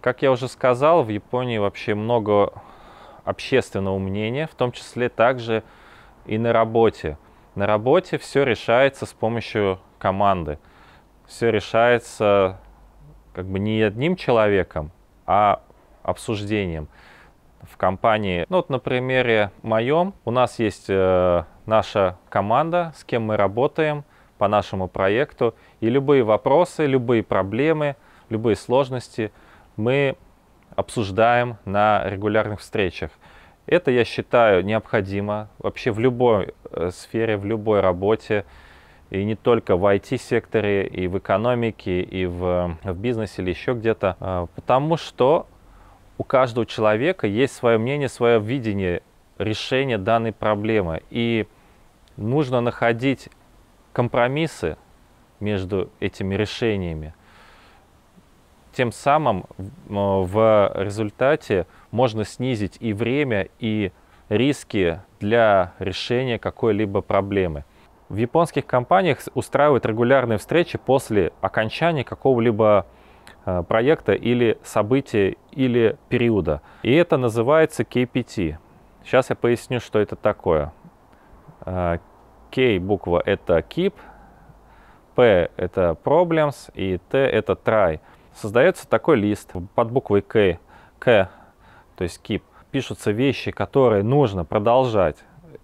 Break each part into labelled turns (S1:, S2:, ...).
S1: Как я уже сказал, в Японии вообще много общественного мнения, в том числе также и на работе. На работе все решается с помощью команды. Все решается как бы не одним человеком, а обсуждением в компании. Ну, вот на примере моем у нас есть э, наша команда, с кем мы работаем по нашему проекту, и любые вопросы, любые проблемы, любые сложности мы обсуждаем на регулярных встречах. Это, я считаю, необходимо вообще в любой э, сфере, в любой работе, и не только в IT-секторе, и в экономике, и в, в бизнесе или еще где-то, а, потому что у каждого человека есть свое мнение, свое видение решения данной проблемы. И нужно находить компромиссы между этими решениями. Тем самым в результате можно снизить и время, и риски для решения какой-либо проблемы. В японских компаниях устраивают регулярные встречи после окончания какого-либо э, проекта или события или периода. И это называется KPT. Сейчас я поясню, что это такое. Э, K буква это keep, P это problems и T это try. Создается такой лист под буквой K, K, то есть keep. Пишутся вещи, которые нужно продолжать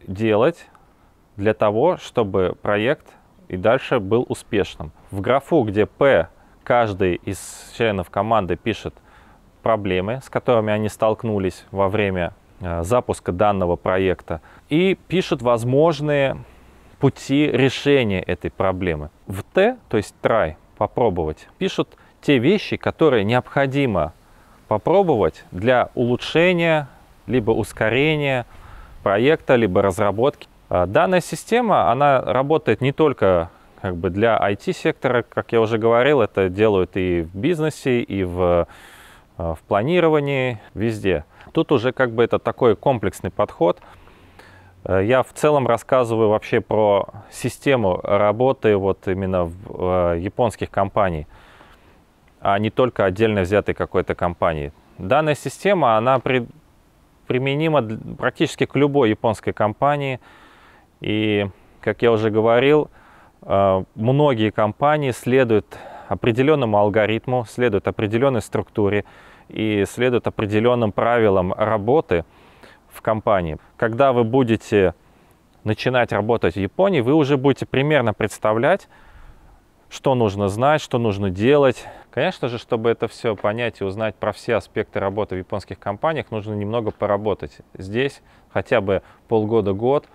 S1: делать для того, чтобы проект и дальше был успешным. В графу, где P каждый из членов команды пишет проблемы, с которыми они столкнулись во время э, запуска данного проекта, и пишет возможные пути решения этой проблемы. В Т, то есть try, попробовать, пишут те вещи, которые необходимо попробовать для улучшения, либо ускорения проекта, либо разработки а, данная система, она работает не только как бы для IT-сектора, как я уже говорил, это делают и в бизнесе, и в, а, в планировании, везде. Тут уже как бы это такой комплексный подход. А, я в целом рассказываю вообще про систему работы вот именно в японских компаний, а не только отдельно взятой какой-то компании. Данная система, она при, применима практически к любой японской компании – и, как я уже говорил, э, многие компании следуют определенному алгоритму, следуют определенной структуре и следуют определенным правилам работы в компании. Когда вы будете начинать работать в Японии, вы уже будете примерно представлять, что нужно знать, что нужно делать. Конечно же, чтобы это все понять и узнать про все аспекты работы в японских компаниях, нужно немного поработать здесь, хотя бы полгода-год,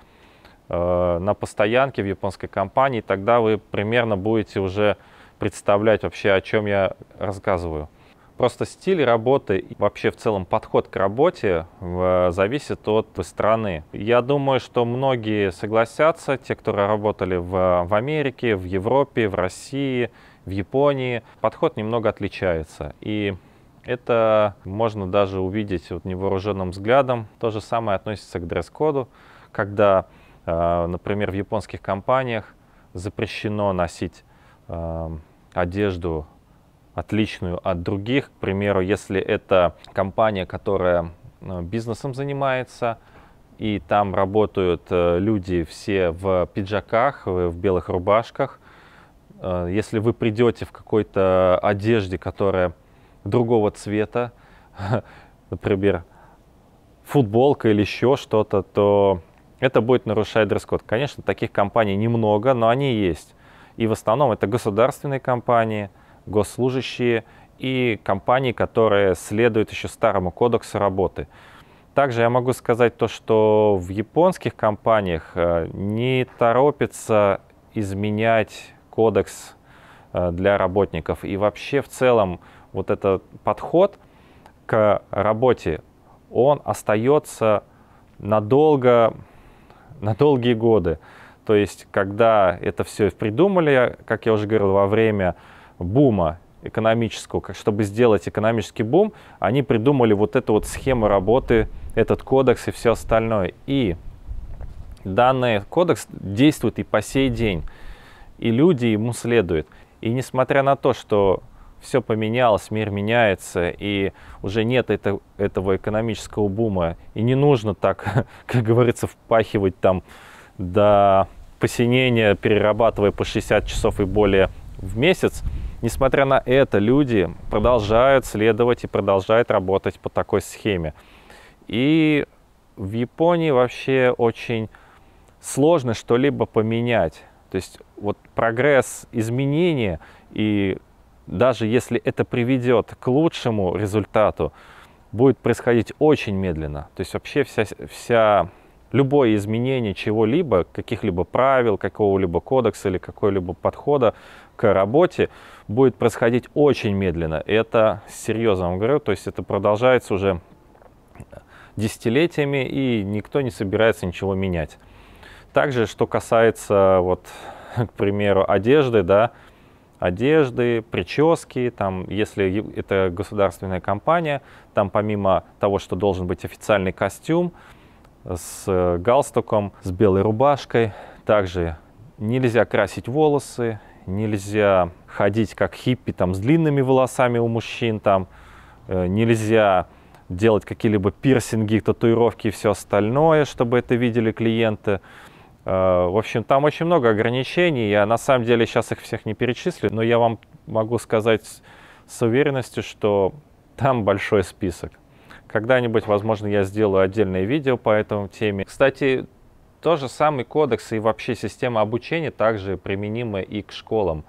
S1: Э, на постоянке в японской компании, тогда вы примерно будете уже представлять вообще, о чем я рассказываю. Просто стиль работы и вообще в целом подход к работе зависит от страны. Я думаю, что многие согласятся, те, кто работали в, в Америке, в Европе, в России, в Японии, подход немного отличается. И это можно даже увидеть вот невооруженным взглядом. То же самое относится к дресс-коду, когда а, например, в японских компаниях запрещено носить а, одежду отличную от других. К примеру, если это компания, которая а, бизнесом занимается, и там работают люди все в пиджаках, в белых рубашках. Если вы придете в какой-то одежде, которая другого цвета, например, футболка или еще что-то, то это будет нарушать дресс-код. Конечно, таких компаний немного, но они есть. И в основном это государственные компании, госслужащие и компании, которые следуют еще старому кодексу работы. Также я могу сказать то, что в японских компаниях э, не торопится изменять кодекс э, для работников. И вообще в целом вот этот подход к работе, он остается надолго на долгие годы. То есть, когда это все придумали, как я уже говорил, во время бума экономического, чтобы сделать экономический бум, они придумали вот эту вот схему работы, этот кодекс и все остальное. И данный кодекс действует и по сей день, и люди ему следуют. И несмотря на то, что все поменялось, мир меняется, и уже нет это, этого экономического бума. И не нужно так, как говорится, впахивать там до посинения, перерабатывая по 60 часов и более в месяц. Несмотря на это, люди продолжают следовать и продолжают работать по такой схеме. И в Японии вообще очень сложно что-либо поменять. То есть вот прогресс, изменения, и даже если это приведет к лучшему результату, будет происходить очень медленно. То есть вообще вся, вся любое изменение чего-либо, каких-либо правил, какого-либо кодекса или какого-либо подхода к работе будет происходить очень медленно. Это серьезно вам говорю, то есть это продолжается уже десятилетиями, и никто не собирается ничего менять. Также, что касается, вот, к примеру, одежды, да, одежды, прически, там, если это государственная компания, там помимо того, что должен быть официальный костюм с галстуком, с белой рубашкой, также нельзя красить волосы, нельзя ходить как хиппи там с длинными волосами у мужчин, там, э, нельзя делать какие-либо пирсинги, татуировки и все остальное, чтобы это видели клиенты. Э, в общем, там очень много ограничений. Я на самом деле сейчас их всех не перечислю, но я вам могу сказать с уверенностью, что там большой список. Когда-нибудь, возможно, я сделаю отдельное видео по этому теме. Кстати, то же самый кодекс и вообще система обучения также применима и к школам.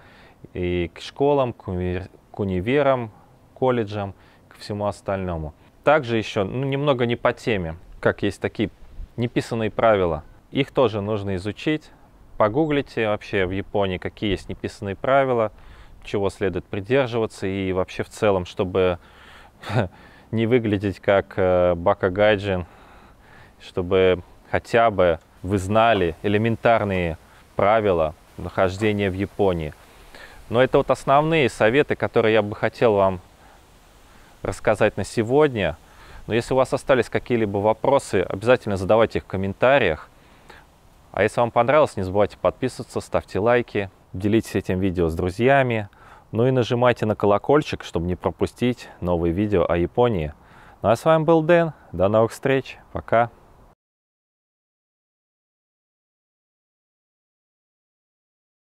S1: И к школам, к, универ... к универам, колледжам, к всему остальному. Также еще, ну, немного не по теме, как есть такие неписанные правила – их тоже нужно изучить. Погуглите вообще в Японии, какие есть неписанные правила, чего следует придерживаться и вообще в целом, чтобы не выглядеть как э, Бака Гайджин, чтобы хотя бы вы знали элементарные правила нахождения в Японии. Но это вот основные советы, которые я бы хотел вам рассказать на сегодня. Но если у вас остались какие-либо вопросы, обязательно задавайте их в комментариях. А если вам понравилось, не забывайте подписываться, ставьте лайки, делитесь этим видео с друзьями. Ну и нажимайте на колокольчик, чтобы не пропустить новые видео о Японии. Ну а с вами был Дэн. До новых встреч. Пока.